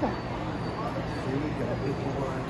啊，行，我就。